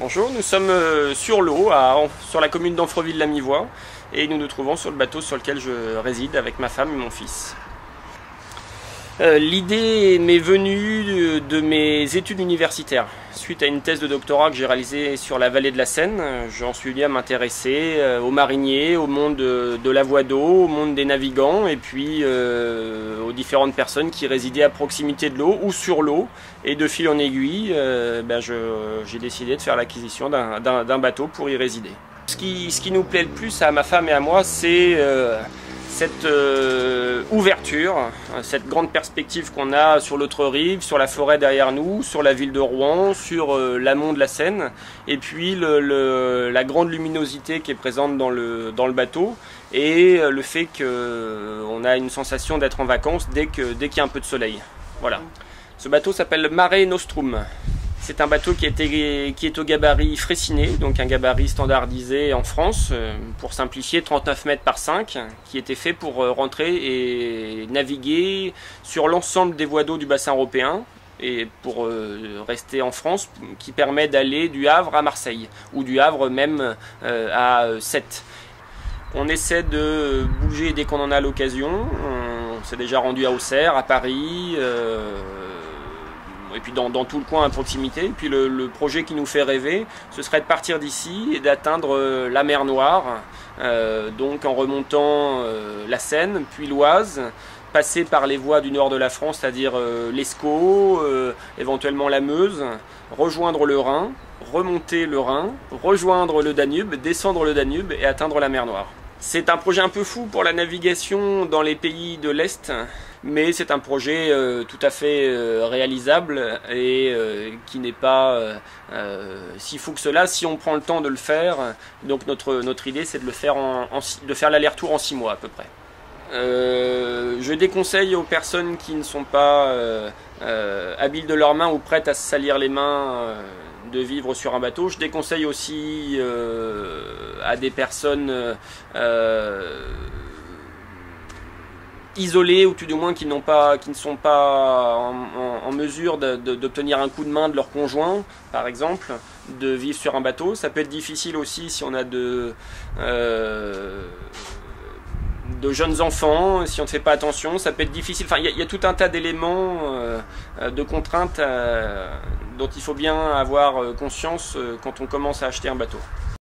Bonjour, nous sommes sur l'eau, sur la commune d'Anfreville-la-Mivoie, et nous nous trouvons sur le bateau sur lequel je réside avec ma femme et mon fils. Euh, l'idée m'est venue de, mes études universitaires. Suite à une thèse de doctorat que j'ai réalisée sur la vallée de la Seine, j'en suis venu à m'intéresser euh, aux mariniers, au monde de, la voie d'eau, au monde des navigants et puis euh, aux différentes personnes qui résidaient à proximité de l'eau ou sur l'eau. Et de fil en aiguille, ben j'ai décidé de faire l'acquisition d'un bateau pour y résider. Ce qui, nous plaît le plus à ma femme et à moi, c'est cette euh, ouverture, cette grande perspective qu'on a sur l'autre rive, sur la forêt derrière nous, sur la ville de Rouen, sur euh, l'amont de la Seine, et puis la grande luminosité qui est présente dans le, bateau, et euh, le fait qu'on a une sensation d'être en vacances dès qu'il y a un peu de soleil. Voilà. Ce bateau s'appelle Mare Nostrum. C'est un bateau qui est, au gabarit Fraissinet, donc un gabarit standardisé en France, euh, pour simplifier 39 mètres par 5, qui était fait pour euh, rentrer et naviguer sur l'ensemble des voies d'eau du bassin européen, et pour euh, rester en France, qui permet d'aller du Havre à Marseille, ou du Havre même à Sète. On essaie de bouger dès qu'on en a l'occasion. On s'est déjà rendu à Auxerre, à Paris, et puis dans, tout le coin à proximité. Et puis le, projet qui nous fait rêver, ce serait de partir d'ici et d'atteindre euh, la mer Noire, euh, donc en remontant euh, la Seine, puis l'Oise, passer par les voies du nord de la France, c'est-à-dire l'Escaut, éventuellement la Meuse, rejoindre le Rhin, remonter le Rhin, rejoindre le Danube, descendre le Danube et atteindre la mer Noire. C'est un projet un peu fou pour la navigation dans les pays de l'Est, mais c'est un projet euh, tout à fait euh, réalisable et euh, qui n'est pas si fou que cela si on prend le temps de le faire. Donc notre, idée c'est de faire en, de faire l'aller-retour en six mois à peu près. Je déconseille aux personnes qui ne sont pas habiles de leurs mains ou prêtes à se salir les mains de vivre sur un bateau. Je déconseille aussi euh, à des personnes euh, isolées ou tout du moins qui, pas, qui ne sont pas en, mesure d'obtenir un coup de main de leur conjoint, par exemple, de vivre sur un bateau. Ça peut être difficile aussi si on a de... Euh, de jeunes enfants, si on ne fait pas attention, ça peut être difficile. Enfin, il y, a tout un tas d'éléments, euh, euh, de contraintes euh, dont il faut bien avoir conscience quand on commence à acheter un bateau.